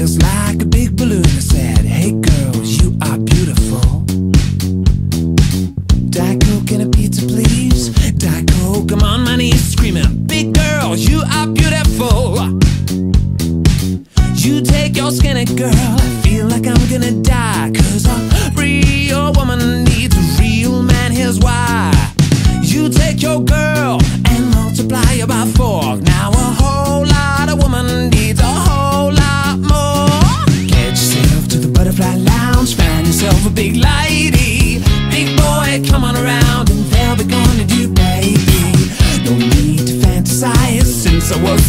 feels like a big balloon. I said, Hey girls, you are beautiful. Diet Coke and a pizza, please. Diet Coke, I'm on my knees screaming, Big girls, you are beautiful. You take your skinny girl, I feel like I'm gonna die. Cause a real woman needs a real man, here's why. You take your girl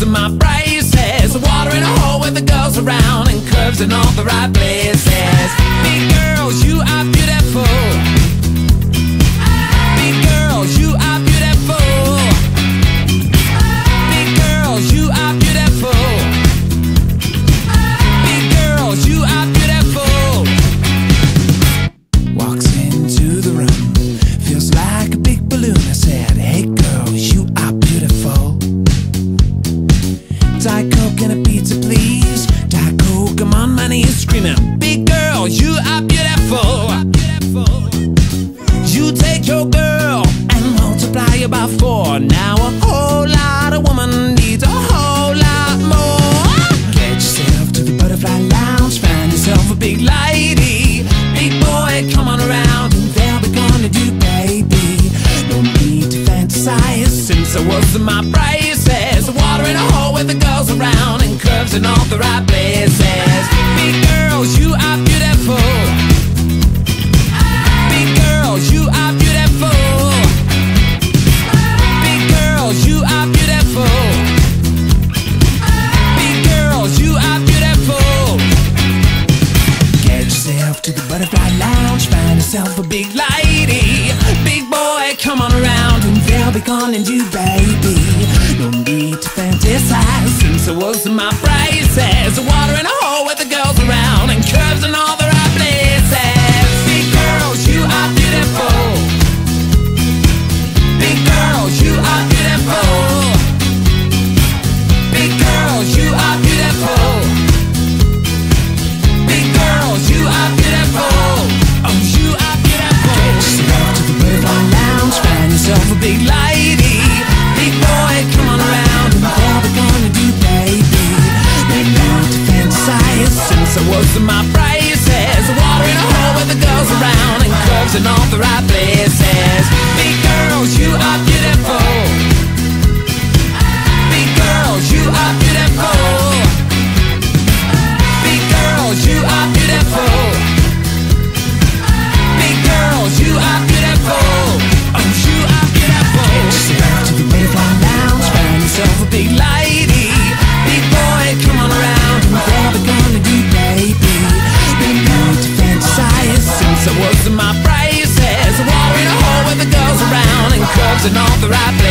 in my braces. Water in a hole with the girls around and curves in all the right places. You are beautiful. You take your girl and multiply her by four. Now a whole lot of woman needs a whole lot more. Get yourself to the butterfly lounge, find yourself a big lady. Big boy, come on around and gonna do, baby. No need to fantasize since I was my braces. Yourself a big lady. Big boy, come on around and they'll be calling you baby. No need to fantasize since I was in my braces. Water in a hole with the girls around and curves in all all the right places. Big girls, you are beautiful. And all the right places.